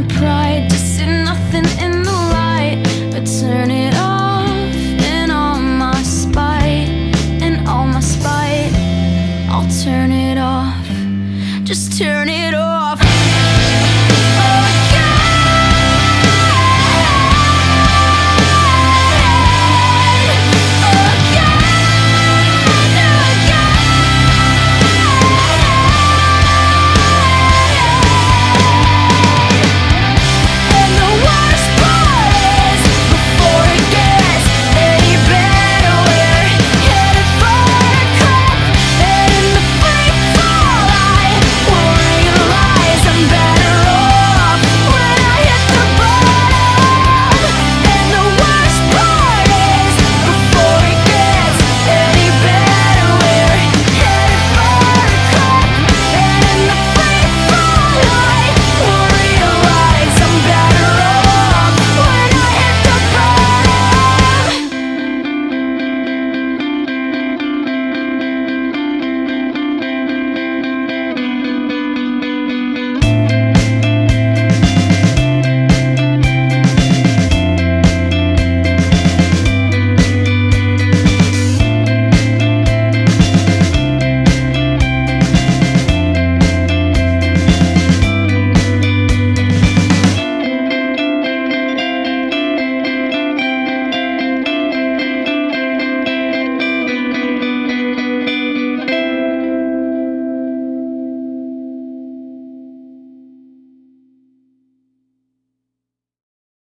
my pride to see nothing in the light. But turn it off in all my spite in all my spite. I'll turn it off. Just turn it off.